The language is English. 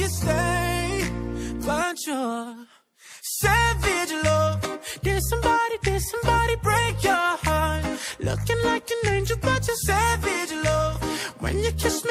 you stay, but you're savage love. Did somebody, did somebody break your heart? Looking like an angel, but you're savage love. When you kiss me,